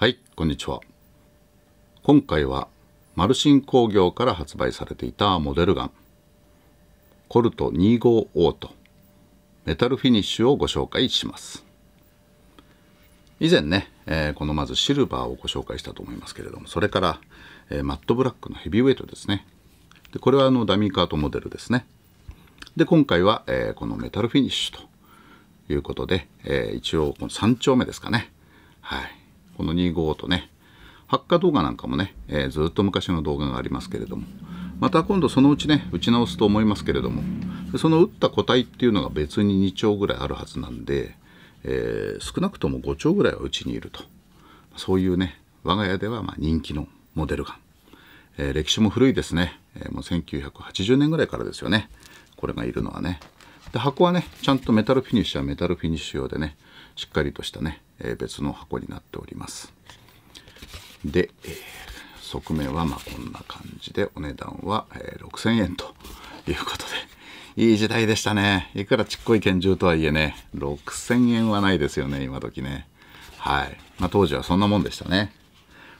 はいこんにちは。今回はマルシン工業から発売されていたモデルガンコルト25オートメタルフィニッシュをご紹介します。以前ね、えー、このまずシルバーをご紹介したと思いますけれどもそれから、えー、マットブラックのヘビーウェイトですね。でこれはあのダミーカートモデルですね。で今回は、えー、このメタルフィニッシュということで、え一応この3丁目ですかね。はい。この25とね発火動画なんかもね、えー、ずっと昔の動画がありますけれども。また今度そのうちね打ち直すと思いますけれども。その打った個体っていうのが別に2丁ぐらいあるはずなんで、えー、少なくとも5丁ぐらいはうちにいると。そういうね我が家ではま人気のモデルガン、えー、歴史も古いですね、え、もう1980年ぐらいからですよね。これがいるのはね。で箱はねちゃんとメタルフィニッシュはメタルフィニッシュ用でねしっかりとしたね、え、別の箱になっております。で、え、側面はまこんな感じでお値段は、え、6000円ということでいい時代でしたね。いくらちっこい拳銃とはいえね6000円はないですよね今時ね。はい、まあ、当時はそんなもんでしたね。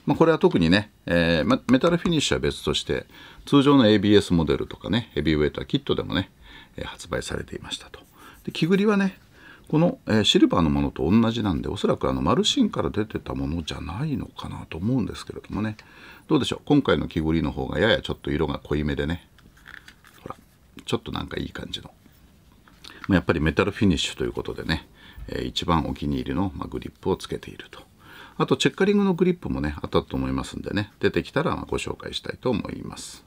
まあ、これは特にね、えー、メタルフィニッシュは別として通常の ABS モデルとかねヘビーウェイトはキットでもね、え、発売されていましたと。で木繰りはねこの、えー、シルバーのものと同じなんでおそらくあのマルシンから出てたものじゃないのかなと思うんですけれどもね。どうでしょう？今回の木繰りの方がややちょっと色が濃いめでね。ほらちょっとなんかいい感じの、ま、やっぱりメタルフィニッシュということでね、えー、一番お気に入りの、まあ、グリップをつけていると。あとチェッカリングのグリップもね当たったと思いますんでね。出てきたらご紹介したいと思います。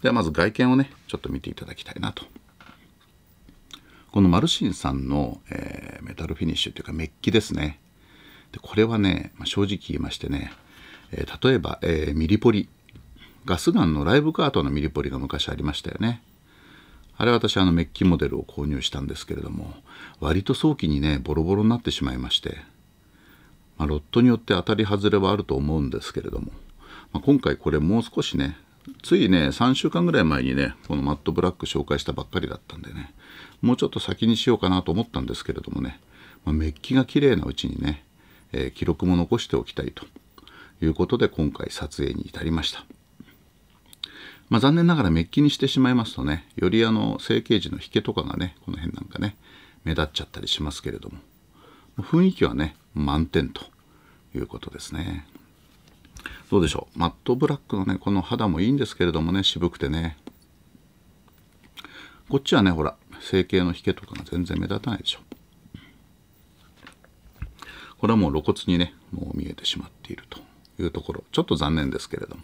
ではまず外見をねちょっと見ていただきたいなと。このマルシンさんの、えー、メタルフィニッシュというかメッキですね。でこれはね、まあ、正直言いましてね、えー、例えば、えー、ミリポリ、ガスガンのライブカートのミリポリが昔ありましたよね。あれ私あのメッキモデルを購入したんですけれども、割と早期にね、ボロボロになってしまいまして、まあ、ロットによって当たり外れはあると思うんですけれども、まあ、今回これもう少しね、ついね、3週間ぐらい前にね、このマットブラック紹介したばっかりだったんでね、もうちょっと先にしようかなと思ったんですけれどもね、まあ、メッキが綺麗なうちにね、えー、記録も残しておきたいということで今回撮影に至りました。まあ、残念ながらメッキにしてしまいますとね、よりあの成形時の引けとかがね、この辺なんかね、目立っちゃったりしますけれども、雰囲気はね、満点ということですね。どうでしょう？マットブラックのねこの肌もいいんですけれどもね渋くてね。こっちはねほら成形の引けとかが全然目立たないでしょ。これはもう露骨にねもう見えてしまっているというところ。ちょっと残念ですけれども。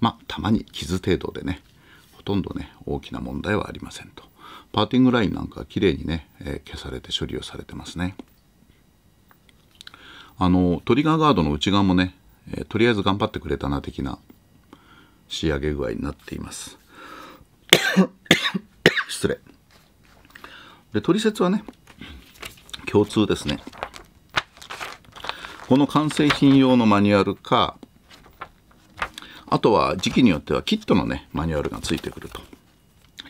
まあたまに傷程度でねほとんどね大きな問題はありませんと。パーティングラインなんか綺麗にね、えー、消されて処理をされてますね。あのトリガーガードの内側もねえー、とりあえず頑張ってくれたな的な仕上げ具合になっています。失礼。で取説はね共通ですね。この完成品用のマニュアルかあとは時期によってはキットのねマニュアルがついてくると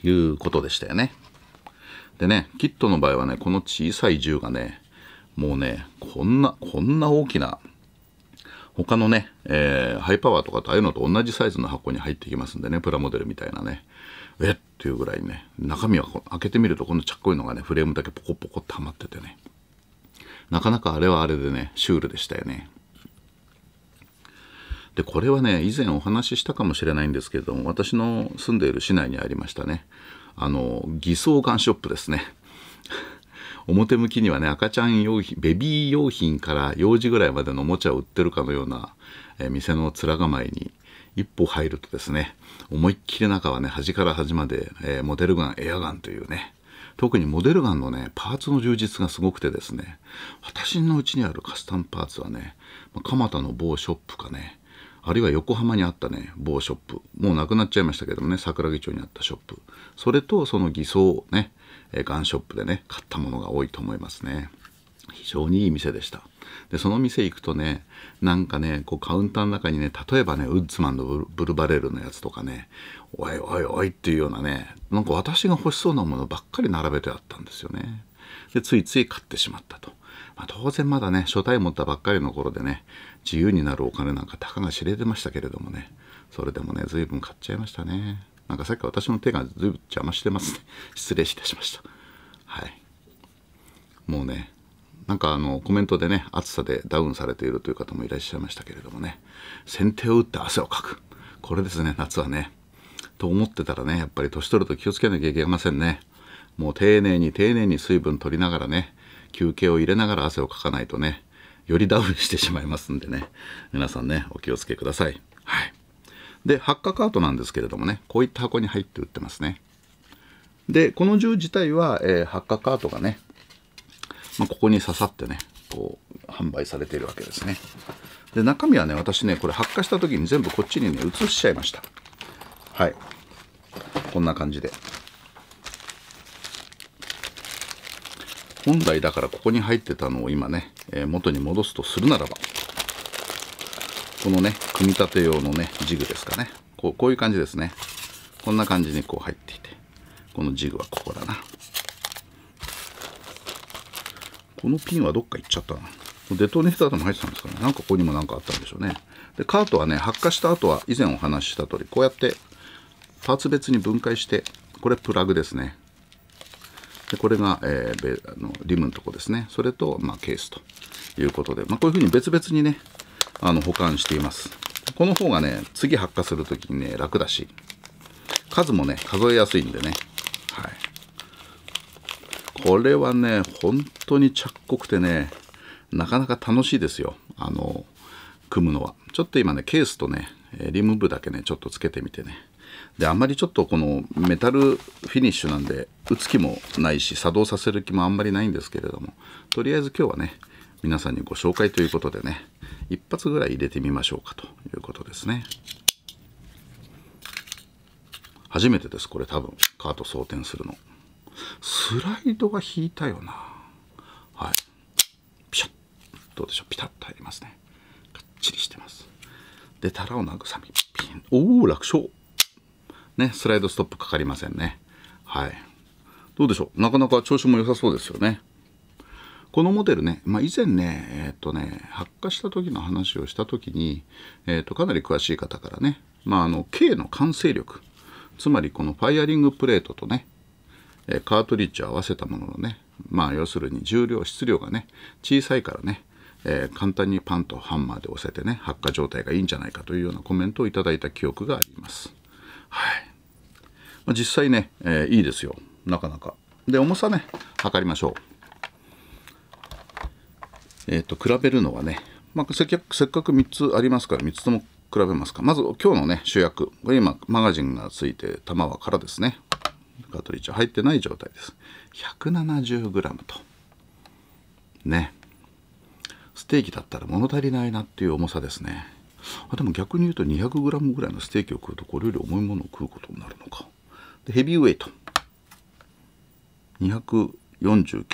いうことでしたよね。でねキットの場合はねこの小さい銃がねもうねこんなこんな大きな他のね、えー、ハイパワーとかとああいうのと同じサイズの箱に入ってきますんでね、プラモデルみたいなね。えっ？ていうぐらいね、中身は開けてみるとこのちゃっこいのがね、フレームだけポコポコってはまっててね。なかなかあれはあれでね、シュールでしたよね。で、これはね、以前お話ししたかもしれないんですけれども、私の住んでいる市内にありましたね、あの、偽装ガンショップですね。表向きにはね、赤ちゃん用品、ベビー用品から幼児ぐらいまでのおもちゃを売ってるかのような、え、店の面構えに一歩入るとですね、思いっきり中はね、端から端まで、えー、モデルガン、エアガンというね、特にモデルガンのね、パーツの充実がすごくてですね、私のうちにあるカスタムパーツはね、蒲田の某ショップかね、あるいは横浜にあったね、某ショップ、もうなくなっちゃいましたけどもね、桜木町にあったショップ、それとその偽装ね、えガンショップでね買ったものが多いと思いますね。非常にいい店でした。でその店行くとねなんかねこうカウンターの中にね例えばねウッズマンのブルバレルのやつとかねおいおいおいっていうようなねなんか私が欲しそうなものばっかり並べてあったんですよね。でついつい買ってしまったと。まあ、当然まだね初対持ったばっかりの頃でね自由になるお金なんかたかが知れてましたけれどもねそれでもね随分買っちゃいましたね。なんかさっき私の手が随分邪魔してますね。失礼いたしました。はい。もうねなんかあのコメントでね暑さでダウンされているという方もいらっしゃいましたけれどもね。先手を打って汗をかく。これですね夏はね。と思ってたらねやっぱり年取ると気をつけなきゃいけませんね。もう丁寧に丁寧に水分取りながらね休憩を入れながら汗をかかないとねよりダウンしてしまいますんでね。皆さんねお気をつけください。はい。で発火カートなんですけれどもねこういった箱に入って売ってますね。でこの銃自体は、えー、発火カートがね、まあ、ここに刺さってねこう販売されているわけですね。で中身はね私ねこれ発火した時に全部こっちにね移しちゃいました。はい。こんな感じで。本来だからここに入ってたのを今ね、えー、元に戻すとするならばこのね組み立て用のねジグですかね。こうこういう感じですね。こんな感じにこう入っていて。このジグはここだな。このピンはどっか行っちゃったな。デトネーターでも入ってたんですかね。なんかここにも何かあったんでしょうね。でカートはね発火した後は以前お話しした通りこうやってパーツ別に分解してこれプラグですね。でこれが、えー、あのリムのとこですね。それと、まあ、ケースということで、まあ、こういうふうに別々にねあの保管しています。この方がね次発火する時にね楽だし数もね数えやすいんでね。はい。これはね本当に着濃くてねなかなか楽しいですよ。あの組むのは。ちょっと今ねケースとねリム部だけねちょっとつけてみてね。であんまりちょっとこのメタルフィニッシュなんで打つ気もないし作動させる気もあんまりないんですけれども。とりあえず今日はね皆さんにご紹介ということでね。一発ぐらい入れてみましょうかということですね。初めてですこれ多分カート装填するの。スライドが引いたよな。はい。ピシャッ。どうでしょう。ピタッと入りますね。かっちりしてます。でタラを慰みピン。おお楽勝。ね、スライドストップかかりませんね。はい。どうでしょう。なかなか調子も良さそうですよね。このモデルね、まあ、以前ね、えー、とね、発火した時の話をした時に、えー、とかなり詳しい方からね、まあ、あの K の完成力、つまりこのファイアリングプレートとね、えカートリッジを合わせたもののね、まあ要するに重量、質量がね、小さいからね、えー、簡単にパンとハンマーで押せてね、発火状態がいいんじゃないかというようなコメントをいただいた記憶があります。はい。まあ、実際ね、えー、いいですよ。なかなか。で、重さね、測りましょう。え、ー、と、比べるのはね、まあ、せっかくせっかく3つありますから3つとも比べますか。まず今日のね、主役。これ今、マガジンがついて、玉は空ですね。カトリッジ入ってない状態です。170g と。ね。ステーキだったら物足りないなっていう重さですね。あでも逆に言うと 200g ぐらいのステーキを食うとこれより重いものを食うことになるのか。でヘビーウェイト。249、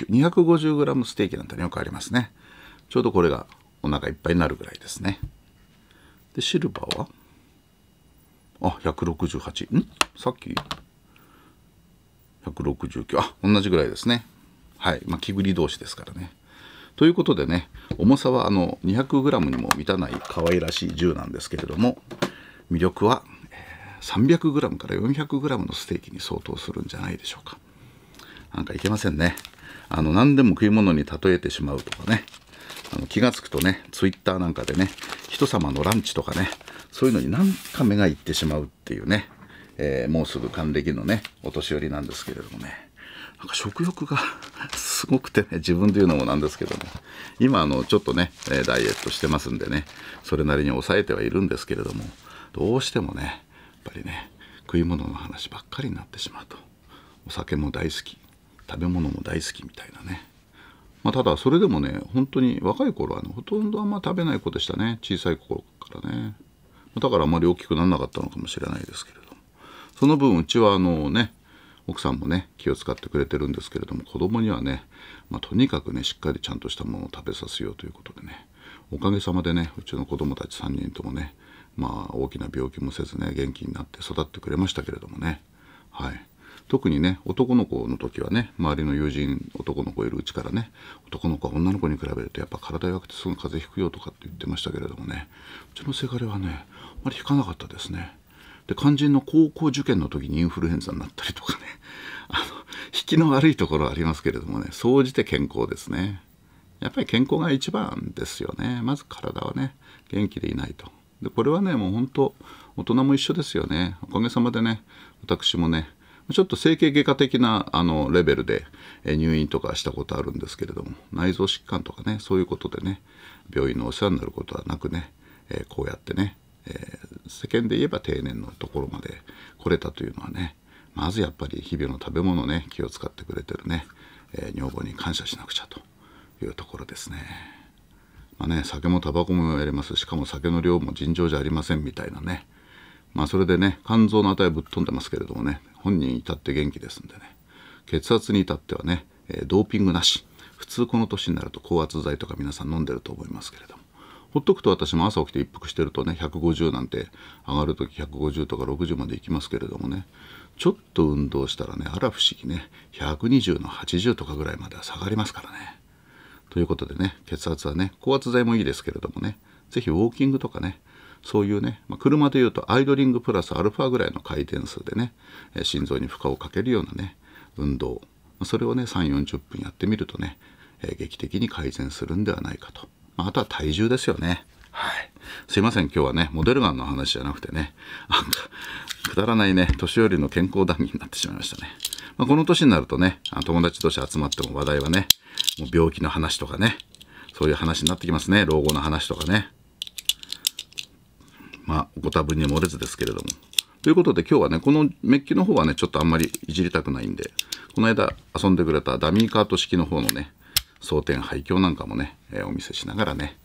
250g ステーキなんてよくありますね。ちょうどこれがお腹いっぱいになるぐらいですね。で、シルバーは？あ、168。ん？さっき ?169。あ、同じぐらいですね。はい。まあ、木繰り同士ですからね。ということでね、重さはあの 200g にも満たない可愛らしい銃なんですけれども、魅力は 300g から 400g のステーキに相当するんじゃないでしょうか。なんかいけませんね。あの、何でも食い物に例えてしまうとかね。あの気がつくとね、ツイッターなんかでね、人様のランチとかね、そういうのになんか目がいってしまうっていうね、えー、もうすぐ還暦のね、お年寄りなんですけれどもね、なんか食欲が すごくてね、自分で言うのもなんですけども、今あの、ちょっとね、ダイエットしてますんでね、それなりに抑えてはいるんですけれども、どうしてもね、やっぱりね食い物の話ばっかりになってしまうと。お酒も大好き食べ物も大好きみたいなね。まあ、ただそれでもね本当に若い頃は、ね、ほとんどあんま食べない子でしたね。小さい頃からね。だからあまり大きくならなかったのかもしれないですけれども。その分うちはあのね奥さんもね気を使ってくれてるんですけれども子供にはね、まあ、とにかくねしっかりちゃんとしたものを食べさせようということでね。おかげさまでねうちの子供たち3人ともねまあ大きな病気もせずね元気になって育ってくれましたけれどもね。はい。特にね男の子の時はね周りの友人男の子いるうちからね男の子は女の子に比べるとやっぱ体弱くてすぐ風邪ひくよとかって言ってましたけれどもねうちのせがれはねあまりひかなかったですね。で肝心の高校受験の時にインフルエンザになったりとかね あの引きの悪いところはありますけれどもね総じて健康ですね。やっぱり健康が一番ですよね。まず体はね元気でいないと。でこれはねもう本当大人も一緒ですよね。おかげさまでね私もねちょっと整形外科的なあのレベルで入院とかしたことあるんですけれども内臓疾患とかねそういうことでね病院のお世話になることはなくね、え、こうやってね、え、世間で言えば定年のところまで来れたというのはねまずやっぱり日々の食べ物ね気を使ってくれてるね、え、女房に感謝しなくちゃというところですね。まあね酒もタバコもやりますしかも酒の量も尋常じゃありませんみたいなねまあそれでね肝臓の値ぶっ飛んでますけれどもね本人至って元気ですんでね。血圧に至ってはね、え、ドーピングなし。普通この年になると高圧剤とか皆さん飲んでると思いますけれども。ほっとくと私も朝起きて一服してるとね150なんて上がる時150とか60までいきますけれどもね。ちょっと運動したらねあら不思議ね120の80とかぐらいまでは下がりますからね。ということでね血圧はね高圧剤もいいですけれどもね是非ウォーキングとかねそういうね、まあ、車でいうとアイドリングプラスアルファぐらいの回転数でね、え心臓に負荷をかけるようなね運動それをね3 4 0分やってみるとね、えー、劇的に改善するんではないかと、まあ、あとは体重ですよね。はい。すいません今日はねモデルガンの話じゃなくてねくだらないね年寄りの健康談義になってしまいましたね、まあ、この年になるとね友達同士集まっても話題はねもう病気の話とかねそういう話になってきますね。老後の話とかねまあ、ご多分に漏れずですけれども。ということで今日はね、このメッキの方はね、ちょっとあんまりいじりたくないんで、この間遊んでくれたダミーカート式の方のね、装填廃墟なんかもね、えー、お見せしながらね、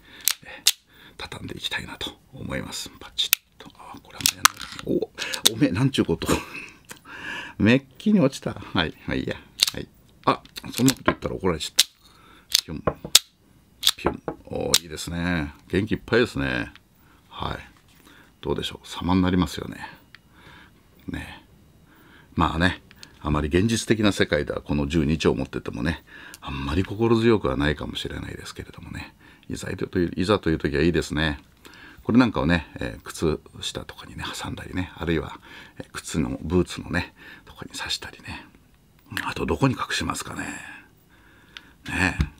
えー、畳んでいきたいなと思います。パチッと。あ、これはね、お、おめえなんちゅうこと。メッキに落ちた。はい、はい、いや。はい。あ、そんなこと言ったら怒られちゃった。ピュン。ピュン。おいいですね。元気いっぱいですね。はい。どうでしょう？様になりますよね。ね。まあねあまり現実的な世界ではこの12丁持っててもねあんまり心強くはないかもしれないですけれどもね。いざといういざという時はいいですね。これなんかをね、えー、靴下とかにね挟んだりねあるいは、靴のブーツのねとこに刺したりね。あとどこに隠しますかね。ね。え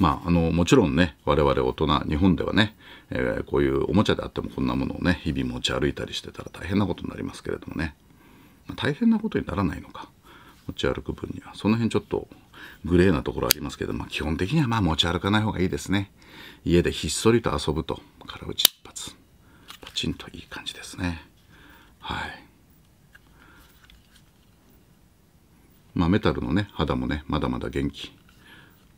まあ、あのもちろんね我々大人日本ではね、えー、こういうおもちゃであってもこんなものをね日々持ち歩いたりしてたら大変なことになりますけれどもね、まあ、大変なことにならないのか。持ち歩く分には。その辺ちょっとグレーなところありますけど、まあ、基本的にはまあ持ち歩かない方がいいですね。家でひっそりと遊ぶと。空打ち一発。パチンといい感じですね。はい。まあメタルのね肌もねまだまだ元気。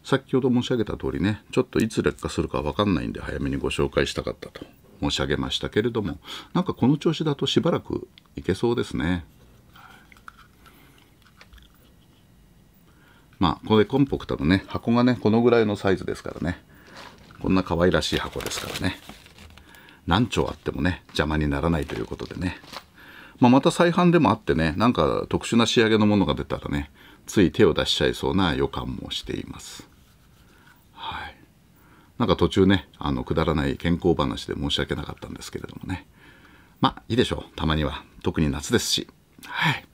先ほど申し上げた通りねちょっといつ劣化するか分かんないんで早めにご紹介したかったと申し上げましたけれどもなんかこの調子だとしばらくいけそうですね。まあこれコンパクトのね箱がねこのぐらいのサイズですからねこんな可愛らしい箱ですからね何丁あってもね邪魔にならないということでね、まあ、また再販でもあってねなんか特殊な仕上げのものが出たらねつい手を出しちゃいそうな予感もしています。なんか途中ね、あの、くだらない健康話で申し訳なかったんですけれどもね。まあ、いいでしょう。たまには。特に夏ですし。はい。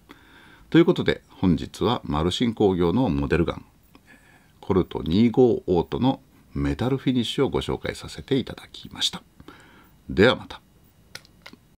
ということで、本日はマルシン工業のモデルガン、コルト25オートのメタルフィニッシュをご紹介させていただきました。ではまた。